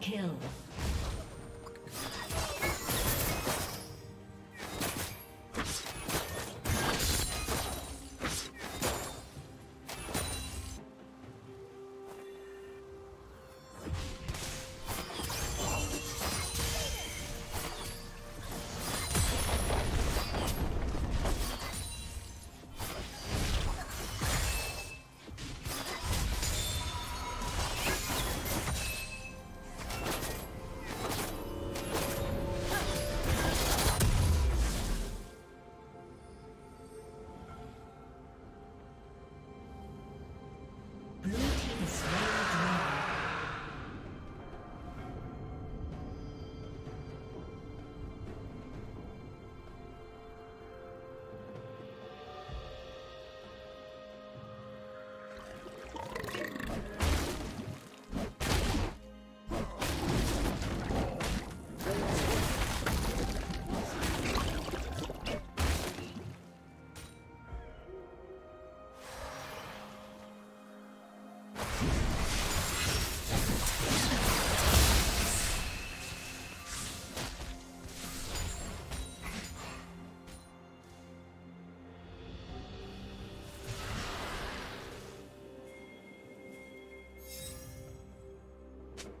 Kill.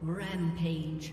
Rampage.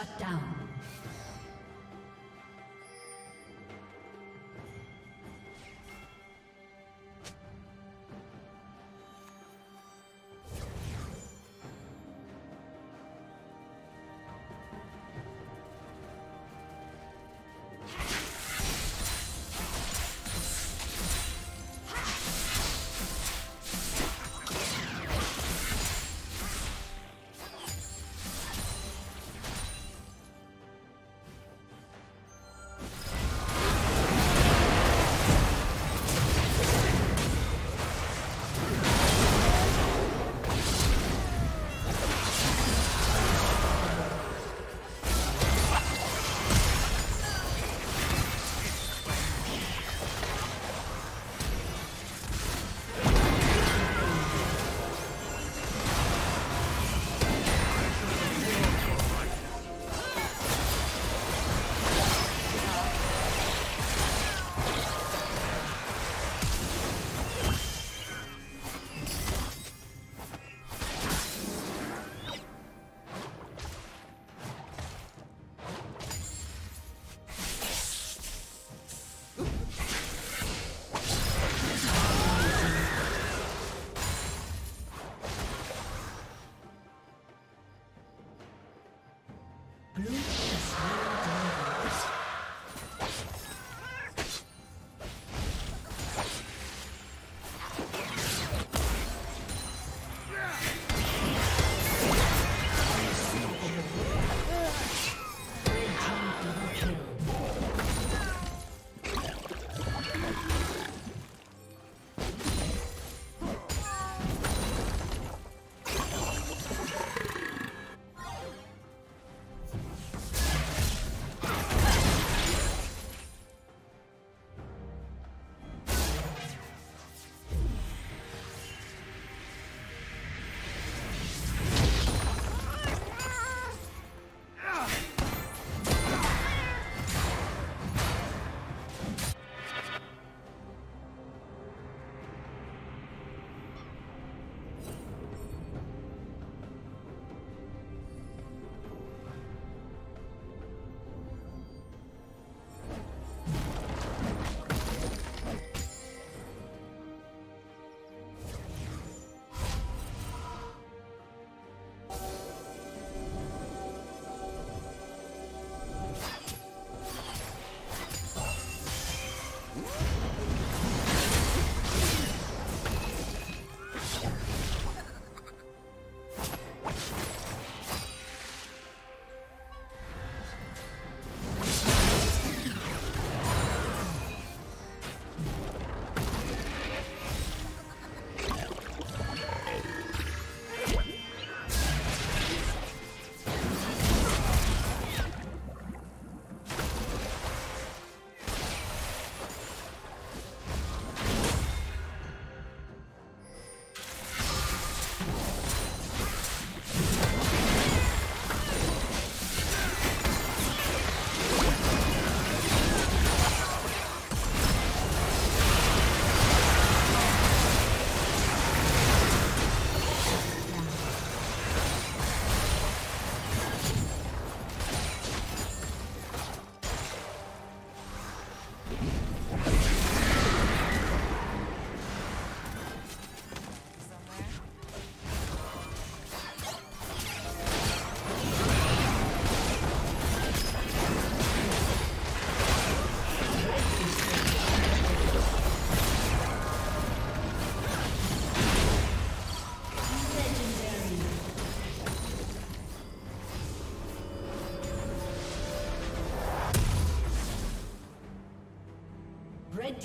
Shut down.